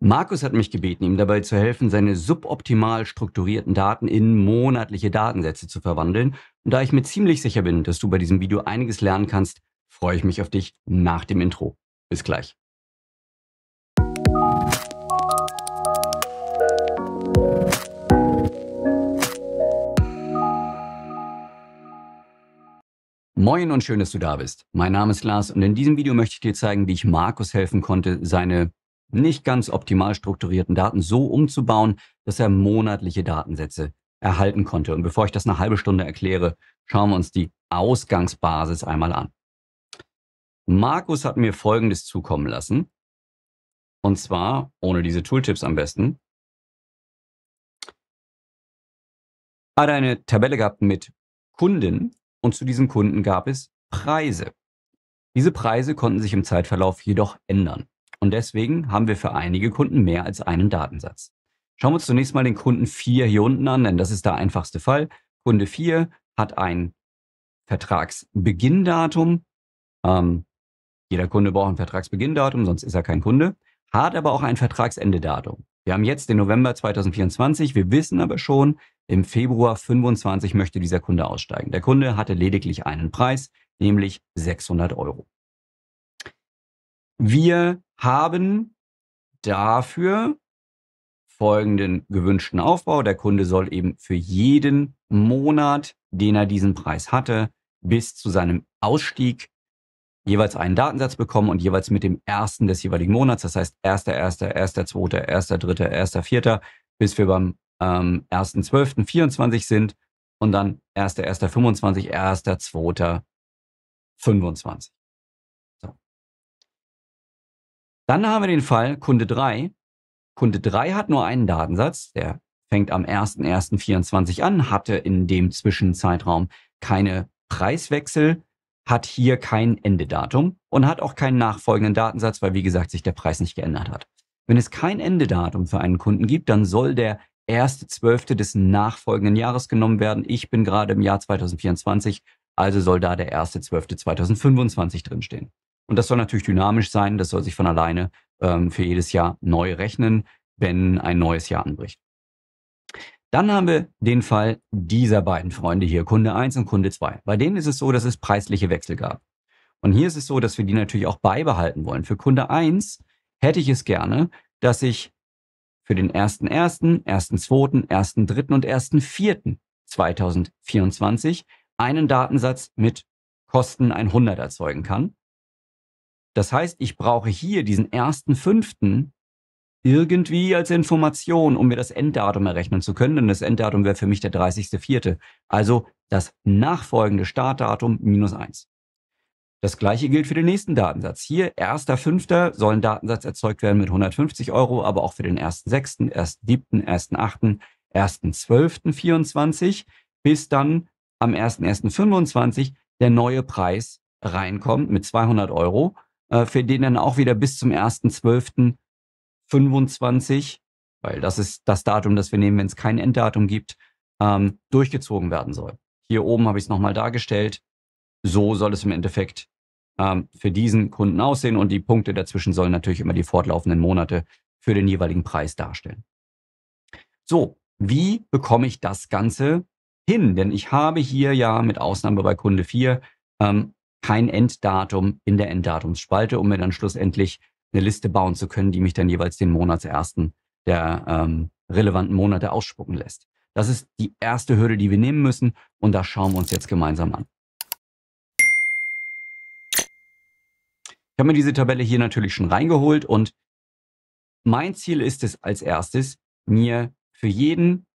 Markus hat mich gebeten, ihm dabei zu helfen, seine suboptimal strukturierten Daten in monatliche Datensätze zu verwandeln. Und da ich mir ziemlich sicher bin, dass du bei diesem Video einiges lernen kannst, freue ich mich auf dich nach dem Intro. Bis gleich. Moin und schön, dass du da bist. Mein Name ist Lars und in diesem Video möchte ich dir zeigen, wie ich Markus helfen konnte, seine nicht ganz optimal strukturierten Daten so umzubauen, dass er monatliche Datensätze erhalten konnte. Und bevor ich das eine halbe Stunde erkläre, schauen wir uns die Ausgangsbasis einmal an. Markus hat mir Folgendes zukommen lassen. Und zwar, ohne diese Tooltips am besten, hat eine Tabelle gehabt mit Kunden und zu diesen Kunden gab es Preise. Diese Preise konnten sich im Zeitverlauf jedoch ändern. Und deswegen haben wir für einige Kunden mehr als einen Datensatz. Schauen wir uns zunächst mal den Kunden 4 hier unten an, denn das ist der einfachste Fall. Kunde 4 hat ein Vertragsbeginndatum. Ähm, jeder Kunde braucht ein Vertragsbeginndatum, sonst ist er kein Kunde. Hat aber auch ein Vertragsendedatum. Wir haben jetzt den November 2024. Wir wissen aber schon, im Februar 25 möchte dieser Kunde aussteigen. Der Kunde hatte lediglich einen Preis, nämlich 600 Euro. Wir haben dafür folgenden gewünschten Aufbau. Der Kunde soll eben für jeden Monat, den er diesen Preis hatte, bis zu seinem Ausstieg jeweils einen Datensatz bekommen und jeweils mit dem ersten des jeweiligen Monats. Das heißt, erster, erster, erster, zweiter, erster, dritter, erster, vierter, bis wir beim ähm, 1.12.24 sind und dann 1.1.25, 1.2.25. Dann haben wir den Fall Kunde 3. Kunde 3 hat nur einen Datensatz, der fängt am 01.01.24 an, hatte in dem Zwischenzeitraum keine Preiswechsel, hat hier kein Endedatum und hat auch keinen nachfolgenden Datensatz, weil wie gesagt sich der Preis nicht geändert hat. Wenn es kein Endedatum für einen Kunden gibt, dann soll der erste Zwölfte des nachfolgenden Jahres genommen werden. Ich bin gerade im Jahr 2024, also soll da der erste Zwölfte 2025 drinstehen. Und das soll natürlich dynamisch sein. Das soll sich von alleine ähm, für jedes Jahr neu rechnen, wenn ein neues Jahr anbricht. Dann haben wir den Fall dieser beiden Freunde hier, Kunde 1 und Kunde 2. Bei denen ist es so, dass es preisliche Wechsel gab. Und hier ist es so, dass wir die natürlich auch beibehalten wollen. Für Kunde 1 hätte ich es gerne, dass ich für den 1.1., 1.2., 1.3. und 1.4.2024 einen Datensatz mit Kosten 100 erzeugen kann. Das heißt, ich brauche hier diesen ersten fünften irgendwie als Information, um mir das Enddatum errechnen zu können. Denn das Enddatum wäre für mich der 30.04. Also das nachfolgende Startdatum minus eins. Das gleiche gilt für den nächsten Datensatz. Hier, 1.05. soll ein Datensatz erzeugt werden mit 150 Euro, aber auch für den 1.06., 1.07., 1.08., 1.12.24 bis dann am 1.01.25 der neue Preis reinkommt mit 200 Euro äh, für den dann auch wieder bis zum 1.12.25, weil das ist das Datum, das wir nehmen, wenn es kein Enddatum gibt, ähm, durchgezogen werden soll. Hier oben habe ich es nochmal dargestellt. So soll es im Endeffekt ähm, für diesen Kunden aussehen und die Punkte dazwischen sollen natürlich immer die fortlaufenden Monate für den jeweiligen Preis darstellen. So, wie bekomme ich das Ganze hin? Denn ich habe hier ja mit Ausnahme bei Kunde 4 ähm, kein Enddatum in der Enddatumsspalte, um mir dann schlussendlich eine Liste bauen zu können, die mich dann jeweils den Monatsersten der ähm, relevanten Monate ausspucken lässt. Das ist die erste Hürde, die wir nehmen müssen und das schauen wir uns jetzt gemeinsam an. Ich habe mir diese Tabelle hier natürlich schon reingeholt und mein Ziel ist es als erstes, mir für jeden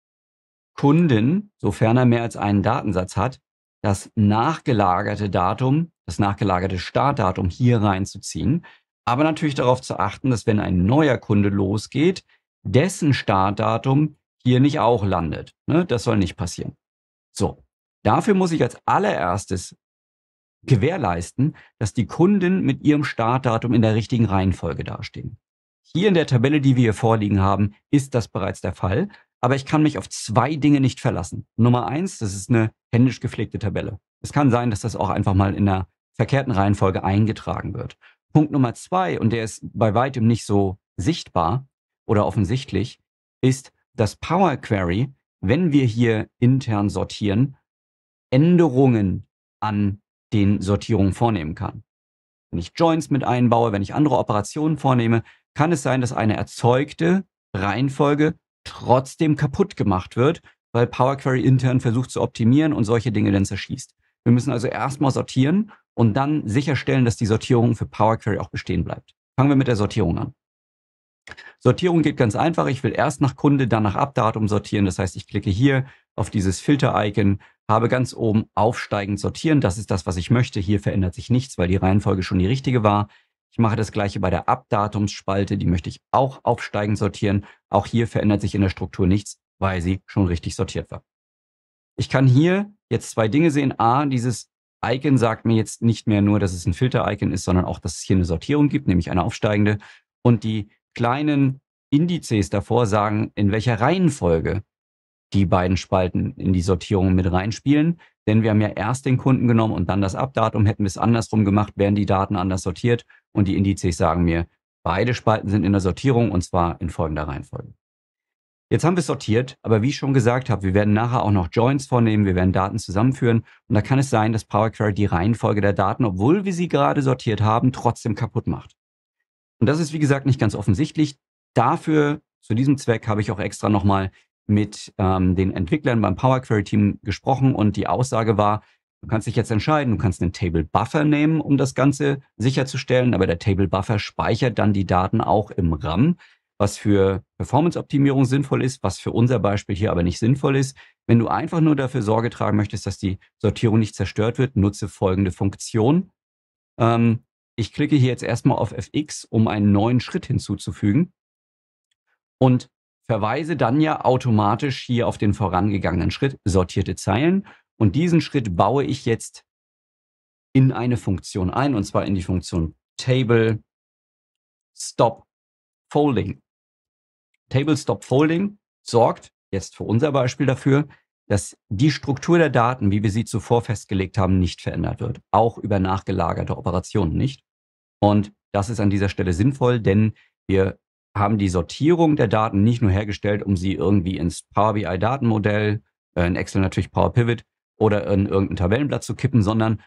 Kunden, sofern er mehr als einen Datensatz hat, das nachgelagerte Datum das nachgelagerte Startdatum hier reinzuziehen. Aber natürlich darauf zu achten, dass wenn ein neuer Kunde losgeht, dessen Startdatum hier nicht auch landet. Ne? Das soll nicht passieren. So, dafür muss ich als allererstes gewährleisten, dass die Kunden mit ihrem Startdatum in der richtigen Reihenfolge dastehen. Hier in der Tabelle, die wir hier vorliegen haben, ist das bereits der Fall. Aber ich kann mich auf zwei Dinge nicht verlassen. Nummer eins, das ist eine händisch gepflegte Tabelle. Es kann sein, dass das auch einfach mal in der verkehrten Reihenfolge eingetragen wird. Punkt Nummer zwei, und der ist bei weitem nicht so sichtbar, oder offensichtlich, ist, dass Power Query, wenn wir hier intern sortieren, Änderungen an den Sortierungen vornehmen kann. Wenn ich Joins mit einbaue, wenn ich andere Operationen vornehme, kann es sein, dass eine erzeugte Reihenfolge trotzdem kaputt gemacht wird, weil Power Query intern versucht zu optimieren und solche Dinge dann zerschießt. Wir müssen also erstmal sortieren und dann sicherstellen, dass die Sortierung für Power Query auch bestehen bleibt. Fangen wir mit der Sortierung an. Sortierung geht ganz einfach. Ich will erst nach Kunde, dann nach Abdatum sortieren. Das heißt, ich klicke hier auf dieses Filter-Icon, habe ganz oben aufsteigend sortieren. Das ist das, was ich möchte. Hier verändert sich nichts, weil die Reihenfolge schon die richtige war. Ich mache das gleiche bei der Abdatumsspalte. Die möchte ich auch aufsteigend sortieren. Auch hier verändert sich in der Struktur nichts, weil sie schon richtig sortiert war. Ich kann hier jetzt zwei Dinge sehen. A, dieses Icon sagt mir jetzt nicht mehr nur, dass es ein Filter-Icon ist, sondern auch, dass es hier eine Sortierung gibt, nämlich eine aufsteigende. Und die kleinen Indizes davor sagen, in welcher Reihenfolge die beiden Spalten in die Sortierung mit reinspielen. Denn wir haben ja erst den Kunden genommen und dann das Abdatum. Hätten wir es andersrum gemacht, wären die Daten anders sortiert. Und die Indizes sagen mir, beide Spalten sind in der Sortierung und zwar in folgender Reihenfolge. Jetzt haben wir sortiert, aber wie ich schon gesagt habe, wir werden nachher auch noch Joins vornehmen, wir werden Daten zusammenführen und da kann es sein, dass Power Query die Reihenfolge der Daten, obwohl wir sie gerade sortiert haben, trotzdem kaputt macht. Und das ist, wie gesagt, nicht ganz offensichtlich. Dafür, zu diesem Zweck, habe ich auch extra nochmal mit ähm, den Entwicklern beim Power Query Team gesprochen und die Aussage war, du kannst dich jetzt entscheiden, du kannst einen Table Buffer nehmen, um das Ganze sicherzustellen, aber der Table Buffer speichert dann die Daten auch im RAM, was für Performance-Optimierung sinnvoll ist, was für unser Beispiel hier aber nicht sinnvoll ist. Wenn du einfach nur dafür Sorge tragen möchtest, dass die Sortierung nicht zerstört wird, nutze folgende Funktion. Ähm, ich klicke hier jetzt erstmal auf Fx, um einen neuen Schritt hinzuzufügen und verweise dann ja automatisch hier auf den vorangegangenen Schritt, sortierte Zeilen. Und diesen Schritt baue ich jetzt in eine Funktion ein, und zwar in die Funktion Table Stop Folding. Table Stop Folding sorgt jetzt für unser Beispiel dafür, dass die Struktur der Daten, wie wir sie zuvor festgelegt haben, nicht verändert wird. Auch über nachgelagerte Operationen nicht. Und das ist an dieser Stelle sinnvoll, denn wir haben die Sortierung der Daten nicht nur hergestellt, um sie irgendwie ins Power BI Datenmodell, äh, in Excel natürlich Power Pivot oder in irgendein Tabellenblatt zu kippen, sondern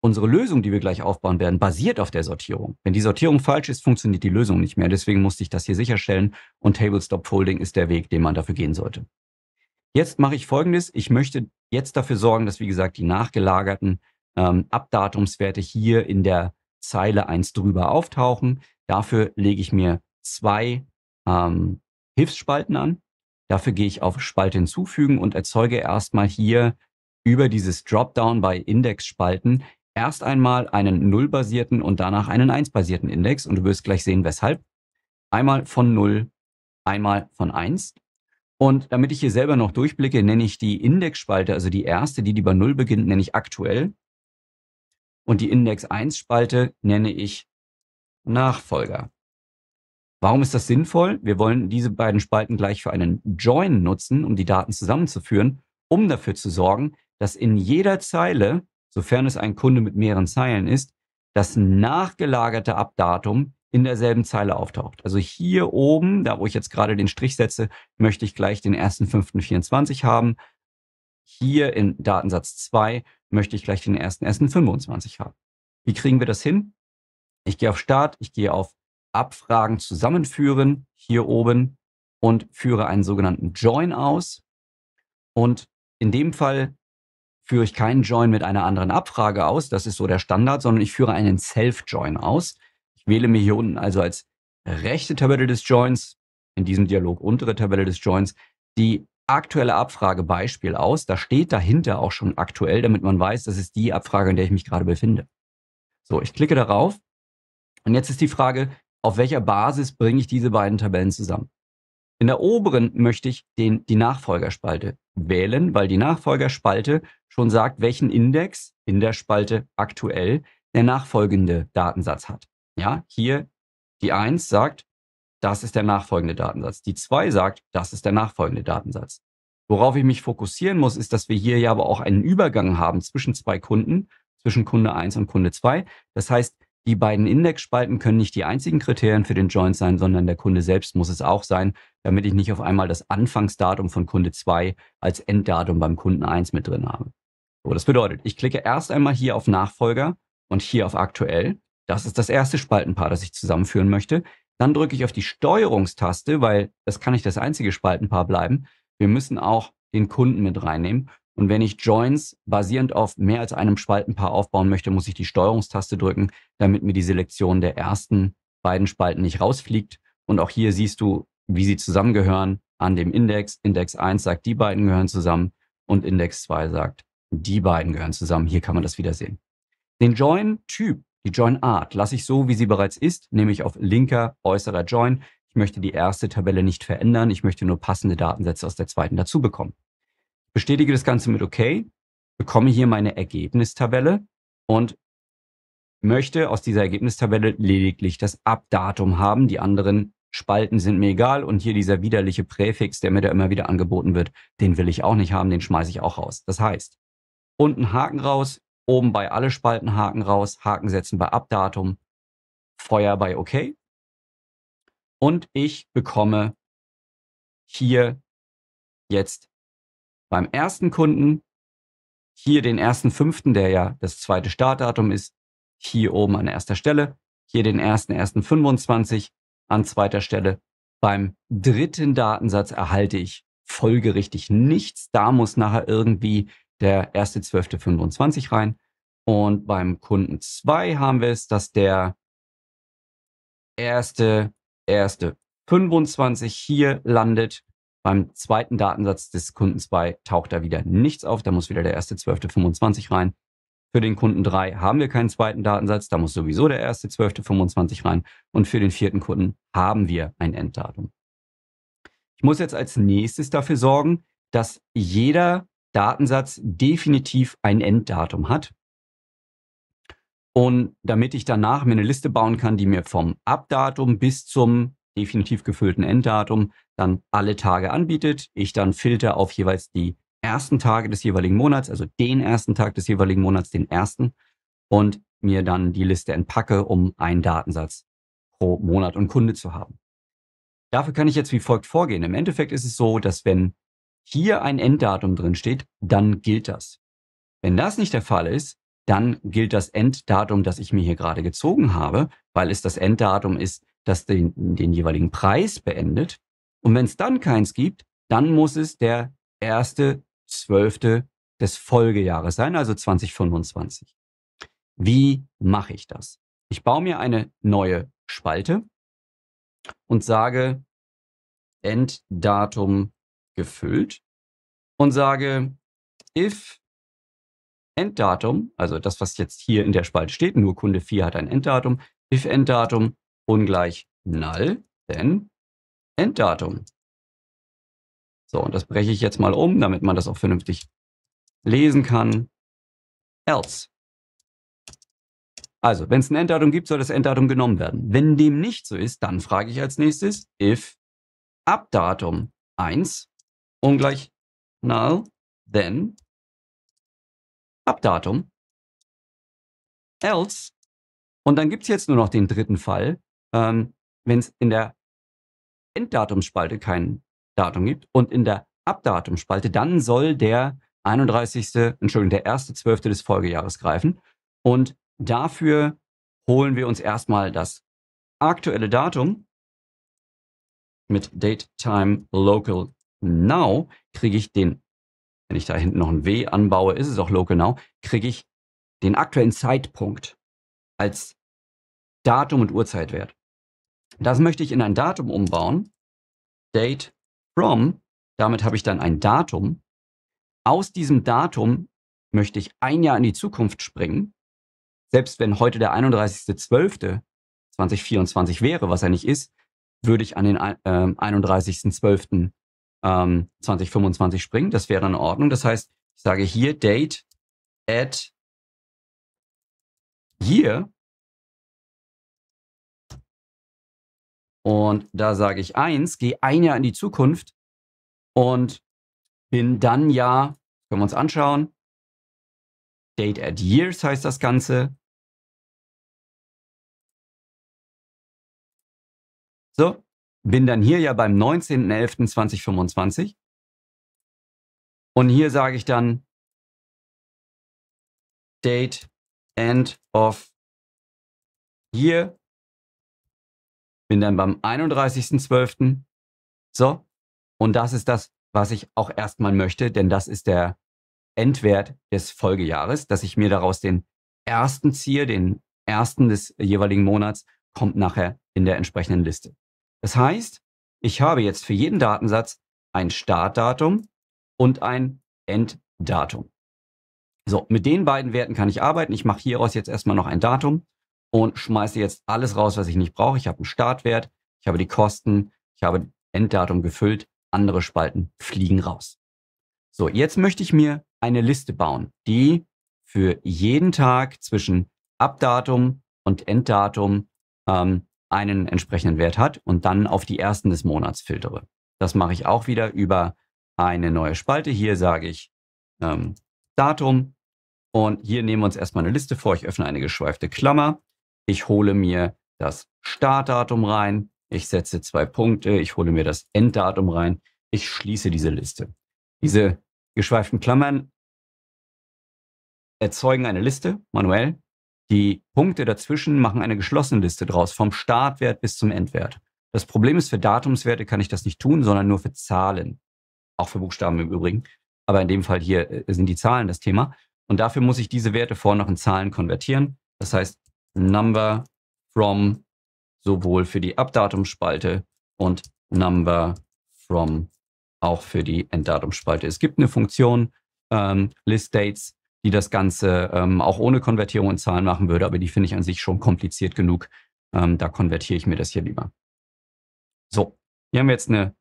unsere Lösung, die wir gleich aufbauen werden, basiert auf der Sortierung. Wenn die Sortierung falsch ist, funktioniert die Lösung nicht mehr. Deswegen musste ich das hier sicherstellen und Table Stop Folding ist der Weg, den man dafür gehen sollte. Jetzt mache ich Folgendes. Ich möchte jetzt dafür sorgen, dass, wie gesagt, die nachgelagerten ähm, Abdatumswerte hier in der Zeile 1 drüber auftauchen. Dafür lege ich mir zwei ähm, Hilfsspalten an. Dafür gehe ich auf Spalte hinzufügen und erzeuge erstmal hier über dieses Dropdown bei Indexspalten erst einmal einen nullbasierten und danach einen eins-basierten Index und du wirst gleich sehen, weshalb. Einmal von 0, einmal von 1. Und damit ich hier selber noch durchblicke, nenne ich die Indexspalte, also die erste, die, die bei 0 beginnt, nenne ich aktuell. Und die Index 1 Spalte nenne ich Nachfolger. Warum ist das sinnvoll? Wir wollen diese beiden Spalten gleich für einen Join nutzen, um die Daten zusammenzuführen, um dafür zu sorgen, dass in jeder Zeile, sofern es ein Kunde mit mehreren Zeilen ist, das nachgelagerte Abdatum in derselben Zeile auftaucht. Also hier oben, da wo ich jetzt gerade den Strich setze, möchte ich gleich den 1.5.24 haben. Hier in Datensatz 2 möchte ich gleich den 1.1.25 haben. Wie kriegen wir das hin? Ich gehe auf Start, ich gehe auf Abfragen zusammenführen, hier oben, und führe einen sogenannten Join aus. Und in dem Fall führe ich keinen Join mit einer anderen Abfrage aus, das ist so der Standard, sondern ich führe einen Self-Join aus. Ich wähle mir hier unten also als rechte Tabelle des Joins, in diesem Dialog untere Tabelle des Joins, die aktuelle Abfrage Beispiel aus. Da steht dahinter auch schon aktuell, damit man weiß, das ist die Abfrage, in der ich mich gerade befinde. So, ich klicke darauf. Und jetzt ist die Frage, auf welcher Basis bringe ich diese beiden Tabellen zusammen? In der oberen möchte ich den, die Nachfolgerspalte wählen, weil die Nachfolgerspalte schon sagt, welchen Index in der Spalte aktuell der nachfolgende Datensatz hat. Ja, hier die 1 sagt, das ist der nachfolgende Datensatz. Die 2 sagt, das ist der nachfolgende Datensatz. Worauf ich mich fokussieren muss, ist, dass wir hier ja aber auch einen Übergang haben zwischen zwei Kunden, zwischen Kunde 1 und Kunde 2. Das heißt, Die beiden Indexspalten können nicht die einzigen Kriterien für den Joint sein, sondern der Kunde selbst muss es auch sein, damit ich nicht auf einmal das Anfangsdatum von Kunde 2 als Enddatum beim Kunden 1 mit drin habe. So, das bedeutet, ich klicke erst einmal hier auf Nachfolger und hier auf aktuell. Das ist das erste Spaltenpaar, das ich zusammenführen möchte. Dann drücke ich auf die Steuerungstaste, weil das kann nicht das einzige Spaltenpaar bleiben. Wir müssen auch den Kunden mit reinnehmen. Und wenn ich Joins basierend auf mehr als einem Spaltenpaar aufbauen möchte, muss ich die Steuerungstaste drücken, damit mir die Selektion der ersten beiden Spalten nicht rausfliegt. Und auch hier siehst du, wie sie zusammengehören an dem Index. Index 1 sagt, die beiden gehören zusammen und Index 2 sagt, die beiden gehören zusammen. Hier kann man das wieder sehen. Den Join-Typ, die Join-Art, lasse ich so, wie sie bereits ist, nämlich auf linker äußerer Join. Ich möchte die erste Tabelle nicht verändern. Ich möchte nur passende Datensätze aus der zweiten dazu bekommen bestätige das Ganze mit OK, bekomme hier meine Ergebnistabelle und möchte aus dieser Ergebnistabelle lediglich das Abdatum haben. Die anderen Spalten sind mir egal und hier dieser widerliche Präfix, der mir da immer wieder angeboten wird, den will ich auch nicht haben, den schmeiße ich auch raus. Das heißt, unten Haken raus, oben bei alle Spalten Haken raus, Haken setzen bei Abdatum, Feuer bei OK. Und ich bekomme hier jetzt beim ersten Kunden hier den ersten fünften, der ja das zweite Startdatum ist, hier oben an erster Stelle, hier den ersten ersten 25 an zweiter Stelle. Beim dritten Datensatz erhalte ich folgerichtig nichts. Da muss nachher irgendwie der erste 12.25 rein. Und beim Kunden 2 haben wir es, dass der erste, erste 25 hier landet beim zweiten Datensatz des Kunden 2 taucht da wieder nichts auf. Da muss wieder der erste 12.25 rein. Für den Kunden 3 haben wir keinen zweiten Datensatz. Da muss sowieso der erste 12.25 rein. Und für den vierten Kunden haben wir ein Enddatum. Ich muss jetzt als nächstes dafür sorgen, dass jeder Datensatz definitiv ein Enddatum hat. Und damit ich danach mir eine Liste bauen kann, die mir vom Abdatum bis zum definitiv gefüllten Enddatum dann alle Tage anbietet. Ich dann filter auf jeweils die ersten Tage des jeweiligen Monats, also den ersten Tag des jeweiligen Monats, den ersten, und mir dann die Liste entpacke, um einen Datensatz pro Monat und Kunde zu haben. Dafür kann ich jetzt wie folgt vorgehen. Im Endeffekt ist es so, dass wenn hier ein Enddatum drin steht, dann gilt das. Wenn das nicht der Fall ist, dann gilt das Enddatum, das ich mir hier gerade gezogen habe, weil es das Enddatum ist, das den, den jeweiligen Preis beendet. Und wenn es dann keins gibt, dann muss es der erste Zwölfte des Folgejahres sein, also 2025. Wie mache ich das? Ich baue mir eine neue Spalte und sage Enddatum gefüllt und sage if Enddatum, also das, was jetzt hier in der Spalte steht, nur Kunde 4 hat ein Enddatum, if Enddatum ungleich null, denn Enddatum. So, und das breche ich jetzt mal um, damit man das auch vernünftig lesen kann. Else. Also, wenn es ein Enddatum gibt, soll das Enddatum genommen werden. Wenn dem nicht so ist, dann frage ich als nächstes if Abdatum 1 ungleich null, then Abdatum else. Und dann gibt es jetzt nur noch den dritten Fall, ähm, wenn es in der Enddatumsspalte kein Datum gibt und in der Abdatumsspalte, dann soll der 31. Entschuldigung, der erste Zwölfte des Folgejahres greifen. Und dafür holen wir uns erstmal das aktuelle Datum mit Date Time Local Now kriege ich den, wenn ich da hinten noch ein W anbaue, ist es auch Local Now, kriege ich den aktuellen Zeitpunkt als Datum und Uhrzeitwert. Das möchte ich in ein Datum umbauen. Date from. Damit habe ich dann ein Datum. Aus diesem Datum möchte ich ein Jahr in die Zukunft springen. Selbst wenn heute der 31.12.2024 wäre, was er nicht ist, würde ich an den äh, 31.12.2025 ähm, springen. Das wäre in Ordnung. Das heißt, ich sage hier Date at Year Und da sage ich eins, gehe ein Jahr in die Zukunft und bin dann ja, können wir uns anschauen, Date at Years heißt das Ganze. So, bin dann hier ja beim 19.11.2025. Und hier sage ich dann Date End of Year bin dann beim 31.12. So, und das ist das, was ich auch erstmal möchte, denn das ist der Endwert des Folgejahres, dass ich mir daraus den ersten ziehe, den ersten des jeweiligen Monats, kommt nachher in der entsprechenden Liste. Das heißt, ich habe jetzt für jeden Datensatz ein Startdatum und ein Enddatum. So, mit den beiden Werten kann ich arbeiten. Ich mache hieraus jetzt erstmal noch ein Datum und schmeiße jetzt alles raus, was ich nicht brauche. Ich habe einen Startwert, ich habe die Kosten, ich habe Enddatum gefüllt, andere Spalten fliegen raus. So, jetzt möchte ich mir eine Liste bauen, die für jeden Tag zwischen Abdatum und Enddatum ähm, einen entsprechenden Wert hat und dann auf die ersten des Monats filtere. Das mache ich auch wieder über eine neue Spalte. Hier sage ich ähm, Datum und hier nehmen wir uns erstmal eine Liste vor. Ich öffne eine geschweifte Klammer. Ich hole mir das Startdatum rein. Ich setze zwei Punkte. Ich hole mir das Enddatum rein. Ich schließe diese Liste. Diese geschweiften Klammern erzeugen eine Liste manuell. Die Punkte dazwischen machen eine geschlossene Liste draus, vom Startwert bis zum Endwert. Das Problem ist, für Datumswerte kann ich das nicht tun, sondern nur für Zahlen. Auch für Buchstaben im Übrigen. Aber in dem Fall hier äh, sind die Zahlen das Thema. Und dafür muss ich diese Werte vorher noch in Zahlen konvertieren. Das heißt, Number from sowohl für die Abdatumsspalte und Number from auch für die Enddatumsspalte. Es gibt eine Funktion, ähm, List die das Ganze ähm, auch ohne Konvertierung in Zahlen machen würde, aber die finde ich an sich schon kompliziert genug. Ähm, da konvertiere ich mir das hier lieber. So, hier haben wir jetzt eine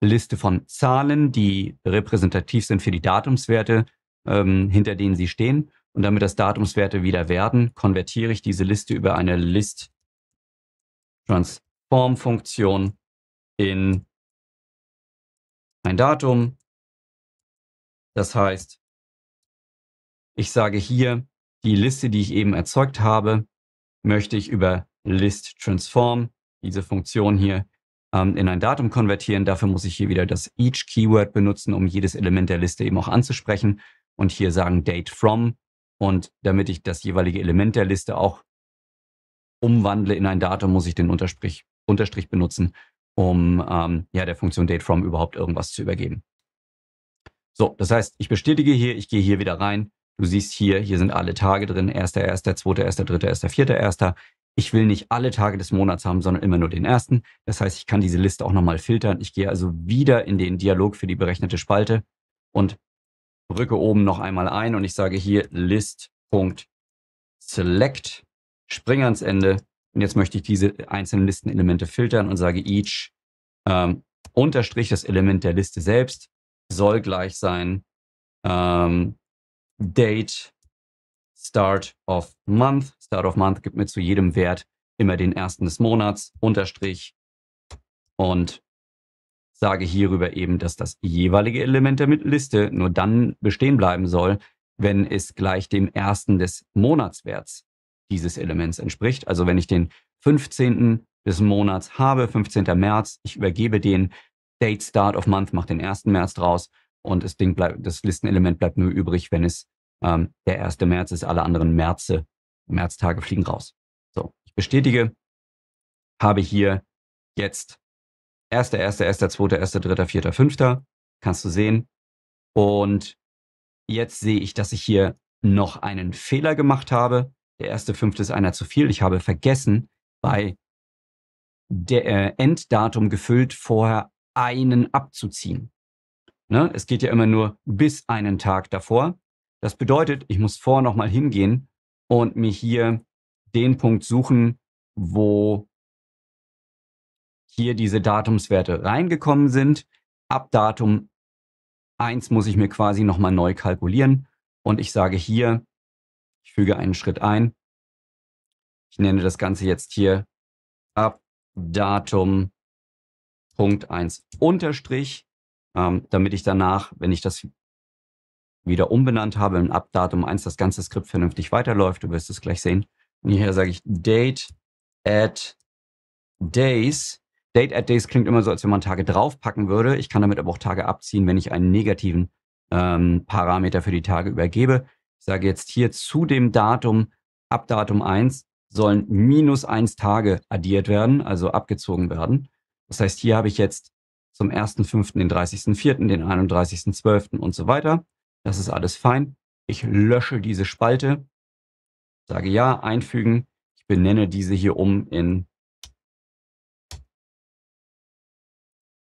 Liste von Zahlen, die repräsentativ sind für die Datumswerte, ähm, hinter denen sie stehen. Und damit das Datumswerte wieder werden, konvertiere ich diese Liste über eine List Transform Funktion in ein Datum. Das heißt, ich sage hier, die Liste, die ich eben erzeugt habe, möchte ich über List Transform, diese Funktion hier, ähm, in ein Datum konvertieren. Dafür muss ich hier wieder das Each Keyword benutzen, um jedes Element der Liste eben auch anzusprechen und hier sagen Date from. Und damit ich das jeweilige Element der Liste auch umwandle in ein Datum, muss ich den Unterstrich, Unterstrich benutzen, um ähm, ja, der Funktion Date from überhaupt irgendwas zu übergeben. So, das heißt, ich bestätige hier, ich gehe hier wieder rein, Du siehst hier, hier sind alle Tage drin, 1., 1., 2., 1., 3., 1., 4., 1. Ich will nicht alle Tage des Monats haben, sondern immer nur den ersten. Das heißt, ich kann diese Liste auch nochmal filtern. Ich gehe also wieder in den Dialog für die berechnete Spalte und drücke oben noch einmal ein und ich sage hier list.select, springe ans Ende und jetzt möchte ich diese einzelnen Listenelemente filtern und sage each ähm, unterstrich das Element der Liste selbst soll gleich sein ähm, Date, Start of Month. Start of Month gibt mir zu jedem Wert immer den ersten des Monats, Unterstrich und sage hierüber eben, dass das jeweilige Element der Liste nur dann bestehen bleiben soll, wenn es gleich dem ersten des Monatswerts dieses Elements entspricht. Also wenn ich den 15. des Monats habe, 15. März, ich übergebe den Date Start of Month, mache den 1. März draus und das Ding bleibt, das Listenelement bleibt nur übrig, wenn es ähm, der 1. März ist, alle anderen Märze, Märztage fliegen raus. So, ich bestätige, habe hier jetzt 1., 1., 1., 2., 1., 3., 4., 5. Kannst du sehen. Und jetzt sehe ich, dass ich hier noch einen Fehler gemacht habe. Der erste fünfte ist einer zu viel. Ich habe vergessen, bei der äh, Enddatum gefüllt vorher einen abzuziehen. Ne? Es geht ja immer nur bis einen Tag davor. Das bedeutet, ich muss vorher nochmal hingehen und mir hier den Punkt suchen, wo hier diese Datumswerte reingekommen sind. Ab Datum 1 muss ich mir quasi nochmal neu kalkulieren. Und ich sage hier, ich füge einen Schritt ein. Ich nenne das Ganze jetzt hier ab Datum Punkt 1 Unterstrich ähm, damit ich danach, wenn ich das wieder umbenannt habe, im Abdatum 1 das ganze Skript vernünftig weiterläuft. Du wirst es gleich sehen. Und hier sage ich Date at Days. Date at Days klingt immer so, als wenn man Tage draufpacken würde. Ich kann damit aber auch Tage abziehen, wenn ich einen negativen ähm, Parameter für die Tage übergebe. Ich sage jetzt hier zu dem Datum, ab Datum 1 sollen minus 1 Tage addiert werden, also abgezogen werden. Das heißt, hier habe ich jetzt zum 1.5., den 30.4., den 31.12. und so weiter. Das ist alles fein. Ich lösche diese Spalte, sage ja, einfügen. Ich benenne diese hier um in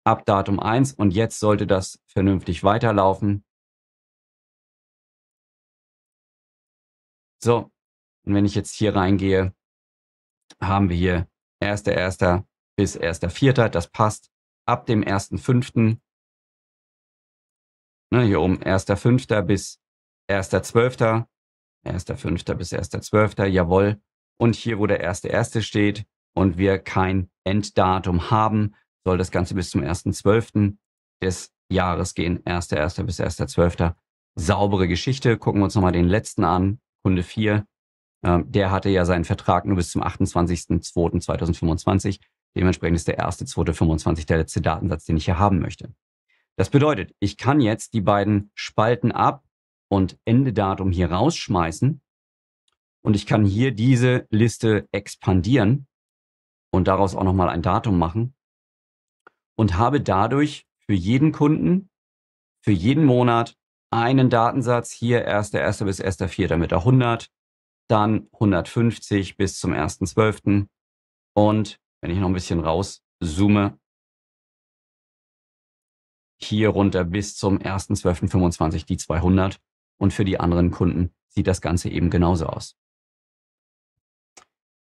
ab Datum 1 und jetzt sollte das vernünftig weiterlaufen. So, und wenn ich jetzt hier reingehe, haben wir hier 1.1. bis 1.4. Das passt. Ab dem 1.5. Ne, hier oben 1.5. bis 1.12. 1.5. bis 1.12. Jawohl. Und hier, wo der 1.1. steht und wir kein Enddatum haben, soll das Ganze bis zum 1.12. des Jahres gehen. 1.1. bis 1.12. Saubere Geschichte. Gucken wir uns nochmal den letzten an. Kunde 4. Ähm, der hatte ja seinen Vertrag nur bis zum 28.02.2025. Dementsprechend ist der 1.2.25 der letzte Datensatz, den ich hier haben möchte. Das bedeutet, ich kann jetzt die beiden Spalten ab und Endedatum hier rausschmeißen und ich kann hier diese Liste expandieren und daraus auch nochmal ein Datum machen und habe dadurch für jeden Kunden, für jeden Monat einen Datensatz, hier 1.1. bis 1.4. mit der 100, dann 150 bis zum 1.12. Und wenn ich noch ein bisschen rauszoome, hier runter bis zum 1.12.25 die 200. Und für die anderen Kunden sieht das Ganze eben genauso aus.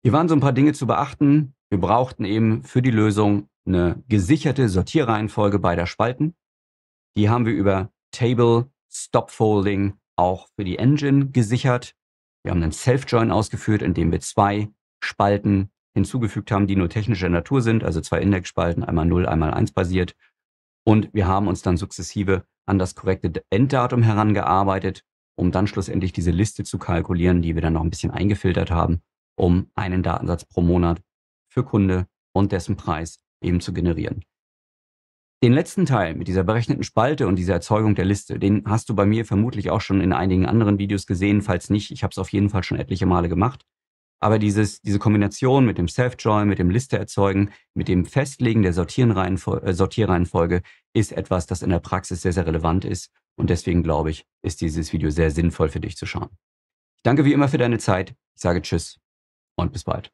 Hier waren so ein paar Dinge zu beachten. Wir brauchten eben für die Lösung eine gesicherte Sortierreihenfolge beider Spalten. Die haben wir über Table Stop Folding auch für die Engine gesichert. Wir haben einen Self-Join ausgeführt, in dem wir zwei Spalten hinzugefügt haben, die nur technischer Natur sind, also zwei Indexspalten, einmal 0, einmal 1 basiert. Und wir haben uns dann sukzessive an das korrekte Enddatum herangearbeitet, um dann schlussendlich diese Liste zu kalkulieren, die wir dann noch ein bisschen eingefiltert haben, um einen Datensatz pro Monat für Kunde und dessen Preis eben zu generieren. Den letzten Teil mit dieser berechneten Spalte und dieser Erzeugung der Liste, den hast du bei mir vermutlich auch schon in einigen anderen Videos gesehen. Falls nicht, ich habe es auf jeden Fall schon etliche Male gemacht. Aber dieses, diese Kombination mit dem Self-Join, mit dem Liste erzeugen, mit dem Festlegen der äh, Sortierreihenfolge ist etwas, das in der Praxis sehr, sehr relevant ist. Und deswegen glaube ich, ist dieses Video sehr sinnvoll für dich zu schauen. Ich danke wie immer für deine Zeit. Ich sage Tschüss und bis bald.